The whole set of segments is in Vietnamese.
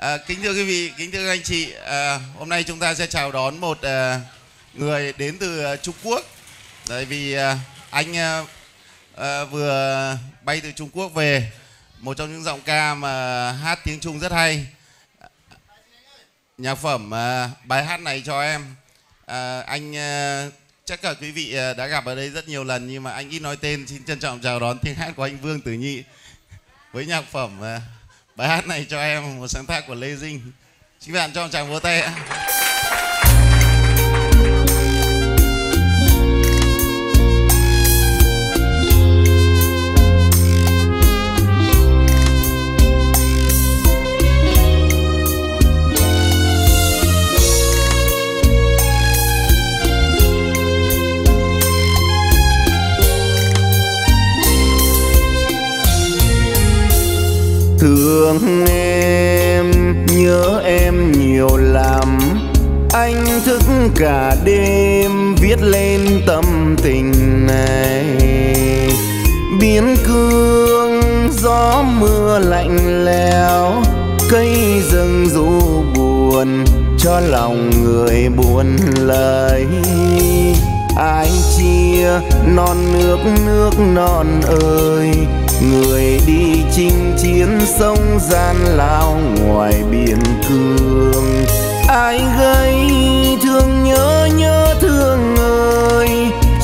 À, kính thưa quý vị, kính thưa các anh chị, à, hôm nay chúng ta sẽ chào đón một à, người đến từ à, Trung Quốc. Tại vì à, anh à, à, vừa bay từ Trung Quốc về, một trong những giọng ca mà hát tiếng Trung rất hay. Nhạc phẩm à, bài hát này cho em, à, anh à, chắc cả quý vị à, đã gặp ở đây rất nhiều lần nhưng mà anh ít nói tên. Xin trân trọng chào đón tiếng hát của anh Vương Tử Nhị với nhạc phẩm à, bài hát này cho em một sáng tác của Lê Dinh. Chính bạn cho một tràng vỗ tay ạ. Thương em, nhớ em nhiều lắm. Anh thức cả đêm viết lên tâm tình này. Biến cương, gió mưa lạnh lẽo, cây rừng ru buồn, cho lòng người buồn lời. Ai chia non nước nước non ơi, người đi chinh sông gian lao ngoài biển cương. Ai gây thương nhớ nhớ thương ơi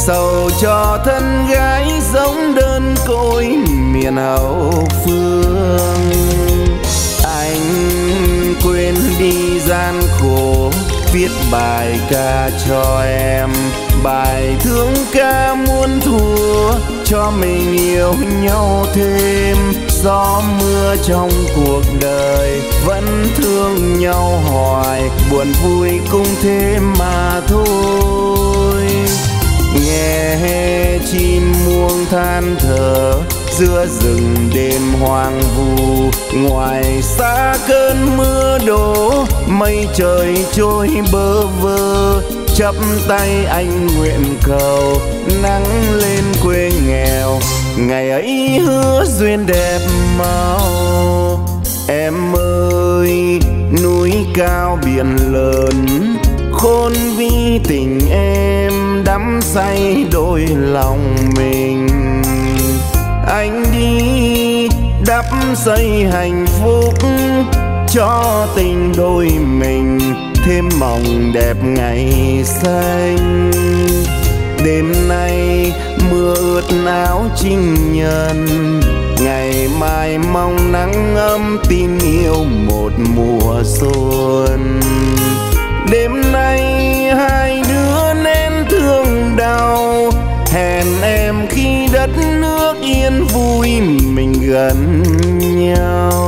sầu cho thân gái giống đơn côi miền hậu phương. Anh quên đi gian khổ, viết bài ca cho em bài thương ca muôn thua, cho mình yêu nhau thêm. Gió mưa trong cuộc đời, vẫn thương nhau hoài. Buồn vui cũng thế mà thôi. Nghe chim muông than thở, giữa rừng đêm hoang vu. Ngoài xa cơn mưa đổ, mây trời trôi bơ vơ chắp tay anh nguyện cầu, nắng lên quê nghèo. Ngày ấy hứa duyên đẹp mau. Em ơi, núi cao biển lớn, khôn vi tình em đắm say đôi lòng mình. Anh đi đắp xây hạnh phúc cho tình đôi mình thêm mộng đẹp ngày xanh. Đêm nay mưa ướt áo trinh nhân ngày mai mong nắng ấm tin yêu một mùa xuân. Đêm nay hai đứa nên thương đau, hẹn em khi đất nước yên vui mình gần nhau.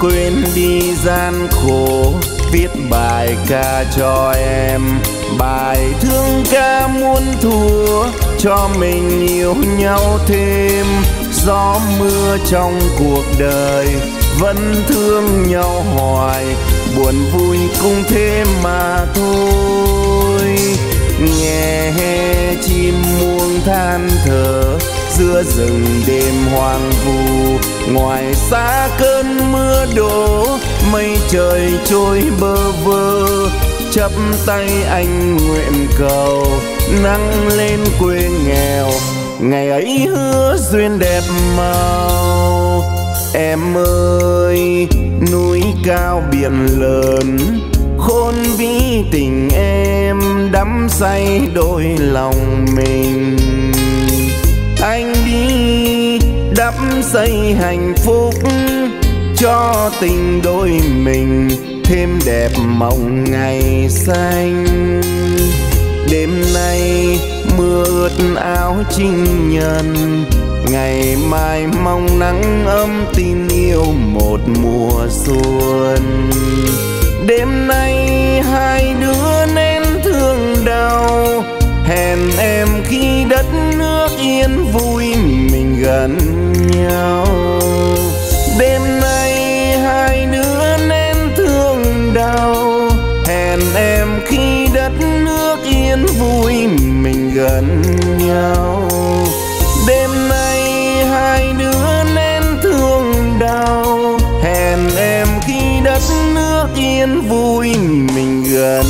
Quên đi gian khổ, viết bài ca cho em. Bài thương ca muôn thuở cho mình yêu nhau thêm. Gió mưa trong cuộc đời, vẫn thương nhau hoài. Buồn vui cũng thế mà thôi. Nghe chim muông than thở giữa rừng đêm hoang vu. Ngoài xa cơn mưa đổ, mây trời trôi bơ vơ. Chắp tay anh nguyện cầu, nắng lên quê nghèo. Ngày ấy hứa duyên đẹp màu em ơi, núi cao biển lớn, khôn vĩ tình em đắm say đôi lòng mình. Đắp xây hạnh phúc cho tình đôi mình, thêm đẹp mộng ngày xanh. Đêm nay mưa ướt áo trinh nhân ngày mai mong nắng ấm tin yêu một mùa xuân. Đêm nay hai đứa nên thương đau, hẹn em khi đất nước yên vui mình gần nhau. Đêm nay hai đứa nên thương đau. Hẹn em khi đất nước yên vui, mình gần nhau. Đêm nay hai đứa nên thương đau. Hẹn em khi đất nước yên vui, mình gần